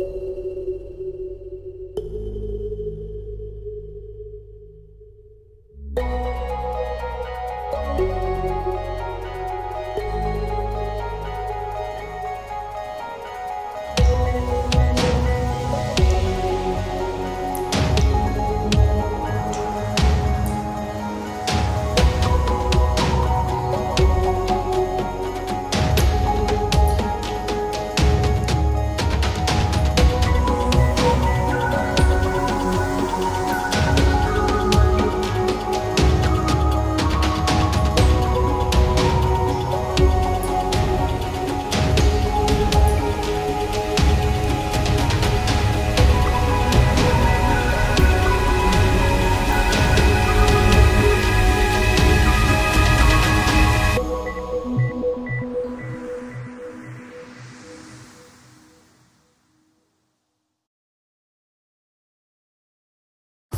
thank you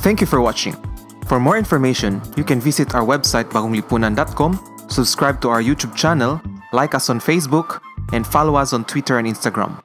Thank you for watching. For more information, you can visit our website bagonglipunan.com, subscribe to our YouTube channel, like us on Facebook, and follow us on Twitter and Instagram.